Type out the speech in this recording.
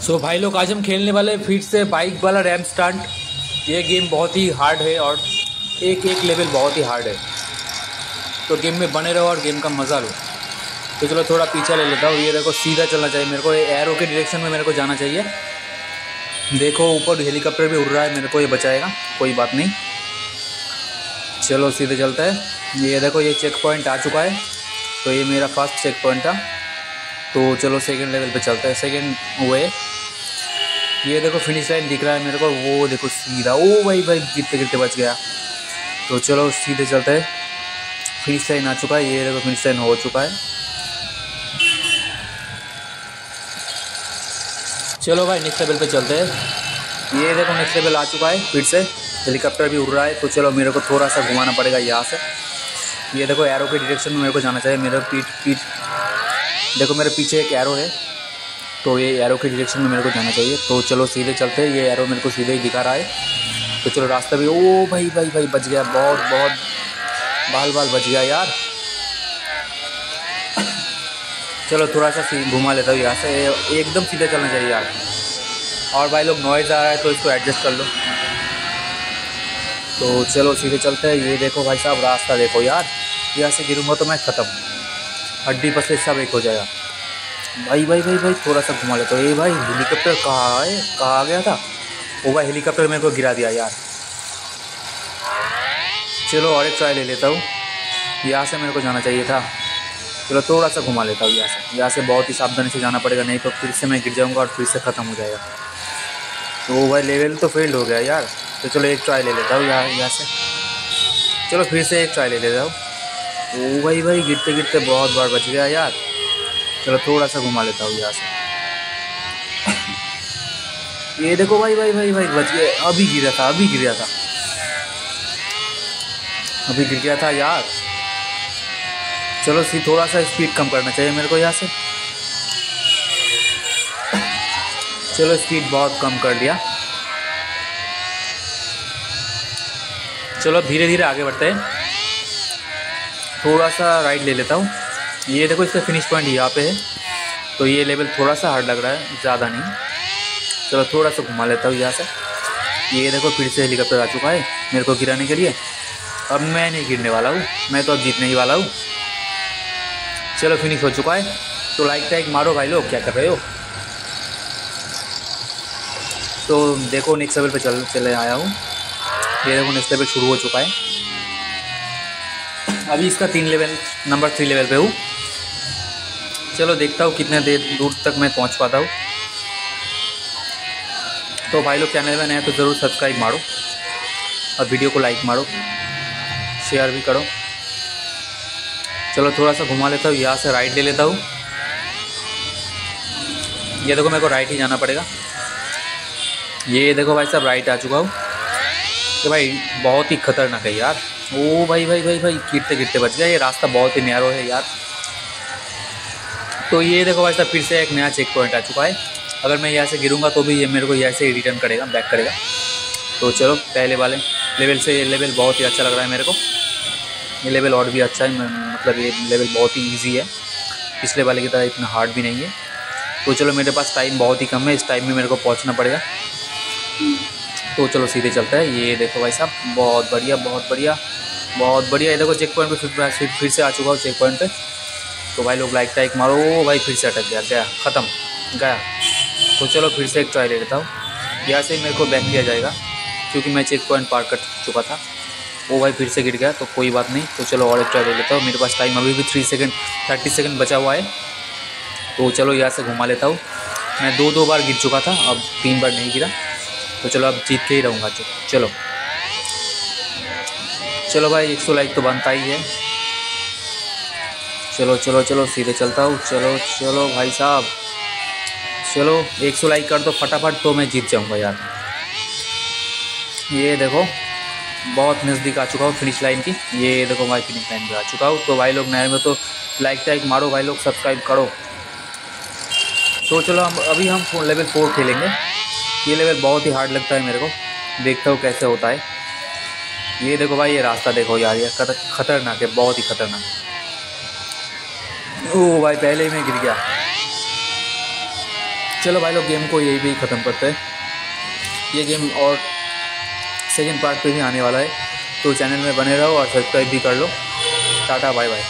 सो so, भाई लोग आज हम खेलने वाले फिर से बाइक वाला रैम स्टंट ये गेम बहुत ही हार्ड है और एक एक लेवल बहुत ही हार्ड है। तो गेम में बने रहो और गेम का मज़ा लो। तो चलो थोड़ा पीछा ले लेता हूँ। ये देखो सीधा चलना चाहिए मेरे को। एरो के डायरेक्शन में मेरे को जाना चाहिए। देखो ऊपर हेलीकॉप्टर भी उड़ रहा है। मेरे को ये बचाएगा। कोई बात नहीं। चलो सीधे चलता है। ये देखो ये चेक पॉइंट आ चुका है। तो ये मेरा फ़र्स्ट चेक पॉइंट था। तो चलो सेकंड लेवल पे चलते हैं। सेकंड वो ये देखो फिनिश लाइन दिख रहा है मेरे को। वो देखो सीधा, ओ भाई भाई गिरते गिरते बच गया। तो चलो सीधे चलते हैं। फिनिश लाइन आ चुका है, ये देखो फिनिश लाइन हो चुका है। चलो भाई नेक्स्ट लेवल पे चलते हैं। ये देखो नेक्स्ट लेवल आ चुका है फिर से। हेलीकॉप्टर भी उड़ रहा है तो चलो मेरे को थोड़ा सा घुमाना पड़ेगा यहाँ से। ये देखो एरो के डायरेक्शन में मेरे को जाना चाहिए। मेरा पीठ पीठ देखो मेरे पीछे एक एरो है तो ये एरो के डायरेक्शन में मेरे को जाना चाहिए। तो चलो सीधे चलते हैं ये एरो मेरे को सीधे ही दिखा रहा है। तो चलो रास्ता भी, ओ भाई भाई भाई, बच गया, बहुत बहुत, बाल बाल बच गया यार। चलो थोड़ा सा घुमा लेता हूँ यहाँ से, एकदम सीधे चलना चाहिए यार। और भाई लोग नॉइज़ आ रहा है तो इसको एडजस्ट कर लो। तो चलो सीधे चलते हैं, ये देखो भाई साहब, रास्ता देखो यार, यहाँ से गिरूँगा तो मैं ख़त्म। हड्डी पसले सब एक हो जाएगा भाई भाई भाई भाई, थोड़ा सा घुमा लेता हूँ ये भाई, हेलीकॉप्टर कहाँ है? कहाँ आ गया था? वो भाई, हेलीकॉप्टर मेरे को गिरा दिया यार। चलो और एक ट्राई ले लेता हूँ। यहाँ से मेरे को जाना चाहिए था। चलो थोड़ा सा घुमा लेता हूँ यहाँ से। यहाँ से बहुत ही सावधानी से जाना पड़ेगा, नहीं तो फिर से मैं गिर जाऊँगा और फिर से ख़त्म हो जाएगा। तो भाई लेवल तो फेल्ड हो गया यार। तो चलो एक ट्राई ले लेता हूँ यहाँ यहाँ से। चलो फिर से एक ट्राई ले लेता हूँ। ओ भाई भाई, गिरते गिरते बहुत बार बच गया यार। चलो थोड़ा सा घुमा लेता हूँ यहाँ से। ये देखो भाई भाई भाई भाई, बच गए। अभी गिरा था, अभी गिरा था। अभी गिर गया था यार। चलो सी, थोड़ा सा स्पीड कम करना चाहिए मेरे को यहाँ से। चलो स्पीड बहुत कम कर दिया चलो धीरे धीरे आगे बढ़ते हैं। थोड़ा सा राइट ले लेता हूँ। ये देखो, इसका फिनिश पॉइंट यहाँ पे है। तो ये लेवल थोड़ा सा हार्ड लग रहा है, ज़्यादा नहीं। चलो, थोड़ा सा घुमा लेता हूँ यहाँ से। ये देखो, फिर से हेलीकॉप्टर आ चुका है मेरे को गिराने के लिए। अब मैं नहीं गिरने वाला हूँ, मैं तो अब जीतने ही वाला हूँ। चलो फिनिश हो चुका है। तो लाइक टाइक मारो भाई लोग, क्या कर रहे हो? तो देखो नेक्स्ट लेवल पे चल, चले आया हूँ। ये देखो नेक्स्ट लेवल शुरू हो चुका है। अभी इसका तीन लेवल नंबर थ्री लेवल पे हूँ। चलो देखता हूँ कितने देर दूर तक मैं पहुँच पाता हूँ। तो भाई लोग चैनल में नए तो ज़रूर सब्सक्राइब मारो और वीडियो को लाइक मारो शेयर भी करो। चलो थोड़ा सा घुमा लेता हूँ, यहाँ से राइट ले लेता हूँ। ये देखो मेरे को राइट ही जाना पड़ेगा। ये देखो भाई साहब राइट आ चुका हूँ। तो भाई, बहुत ही खतरनाक है यार। ओ भाई भाई भाई भाई, गिरते गिरते बच गया ये रास्ता बहुत ही नैरो है यार। तो ये देखो भाई साहब, फिर से एक नया चेक पॉइंट आ चुका है। अगर मैं यहाँ से गिरूँगा तो भी ये मेरे को यहाँ से रिटर्न करेगा बैक करेगा। तो चलो, पहले वाले लेवल से ये लेवल बहुत ही अच्छा लग रहा है मेरे को। ये लेवल और भी अच्छा है मतलब ये लेवल बहुत ही ईजी है। पिछले वाले की तरह इतना हार्ड भी नहीं है। तो चलो, मेरे पास टाइम बहुत ही कम है, इस टाइम में मेरे को पहुँचना पड़ेगा। तो चलो, सीधे चलता है। ये देखो भाई साहब, बहुत बढ़िया बहुत बढ़िया। बहुत बढ़िया। ये देखो चेक पॉइंट पे फिर फिर से आ चुका हूँ चेक पॉइंट पे। तो भाई लोग लाइक टाइक मारो। भाई फिर से अटक गया। गया। ख़त्म। गया। तो चलो फिर से एक ट्राई ले लेता हूँ। यहाँ से मेरे को बैक किया जाएगा। क्योंकि मैं चेक पॉइंट पार कर चुका था। वो भाई फिर से गिर गया तो कोई बात नहीं। तो चलो और एक ट्राई ले लेता हूँ। मेरे पास टाइम अभी भी थ्री सेकेंड थर्टी सेकेंड बचा हुआ है। तो चलो यहाँ से घुमा लेता हूँ। मैं दो दो बार गिर चुका था। अब तीन बार नहीं गिरा। तो चलो अब जीत के ही रहूँगा। चलो। चलो भाई, एक सौ लाइक तो बनता ही है। चलो चलो चलो, सीधे चलता हूँ। चलो चलो भाई साहब। चलो, एक सौ लाइक कर दो फटाफट तो मैं जीत जाऊँगा यार। ये देखो, बहुत नज़दीक आ चुका हूँ फिनिश लाइन की। ये देखो भाई फिनिश लाइन पे आ चुका हूँ। तो भाई लोग नए में तो लाइक टाइक मारो, भाई लोग सब्सक्राइब करो। तो चलो, हम, अभी हम लेवल फोर खेलेंगे। ये लेवल बहुत ही हार्ड लगता है मेरे को। देखता हूँ कैसे होता है। ये देखो भाई, ये रास्ता देखो यार, ये खतरनाक है, बहुत ही खतरनाक। ओ भाई, पहले ही मैं गिर गया। चलो भाई लोग, गेम को यही भी ख़त्म करते हैं। ये गेम और सेकेंड पार्ट पे भी आने वाला है। तो चैनल में बने रहो और सब्सक्राइब भी कर लो। Tata bye bye